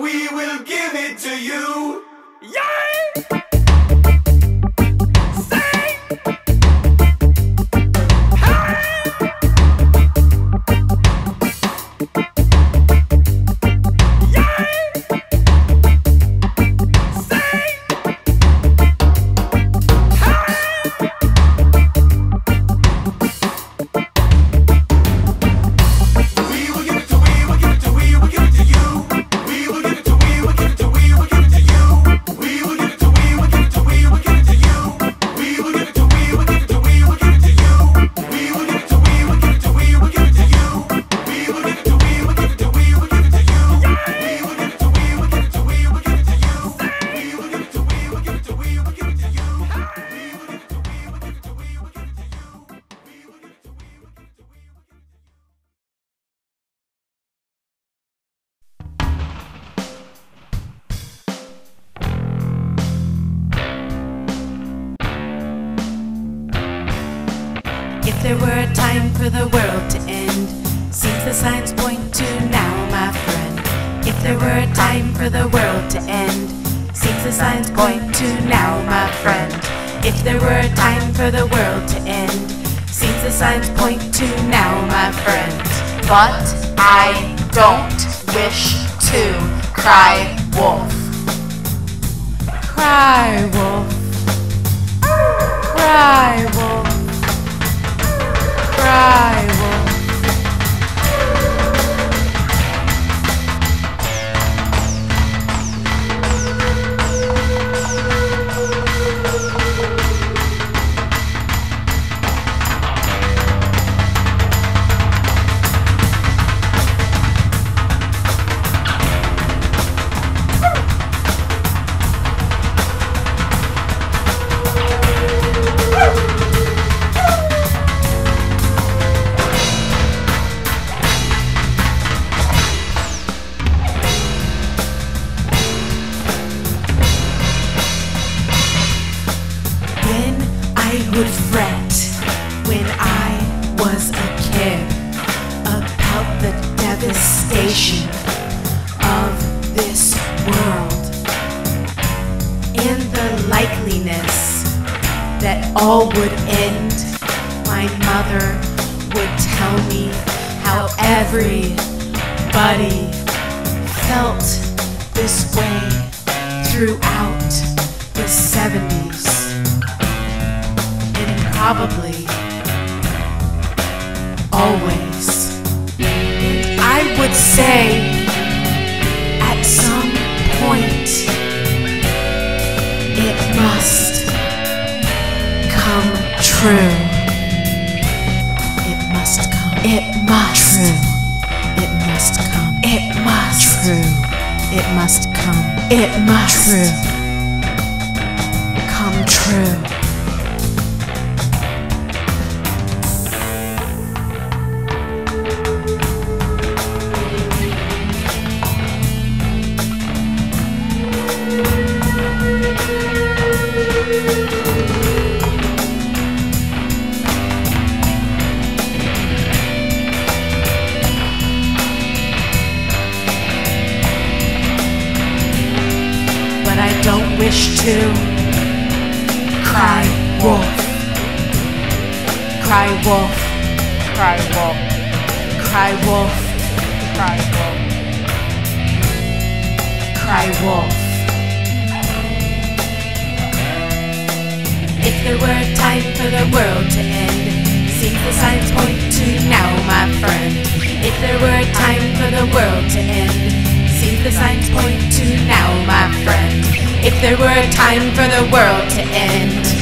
we will give it to you. Yeah! if there were a time for the world to end, seems the signs point to now, my friend. If there were a time for the world to end, seems the signs point to now, my friend. If there were a time for the world to end, seems the signs point to now, my friend. But I don't wish to cry wolf. Cry wolf. Cry wolf time. would fret when I was a kid about the devastation of this world and the likeliness that all would end. My mother would tell me how everybody felt this way throughout the 70s probably always. I would say at some point it must come true. It must come. It must. True. It must come. It must. True. It must come. It must. True. Come true. To cry wolf. Cry wolf. Cry wolf, Cry wolf. cry wolf. Cry wolf. If there were a time for the world to end, seems the signs point to now, my friend. If there were a time for the world to end, seems the signs point to now, my friend. If there were a time for the world to end,